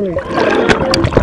Three.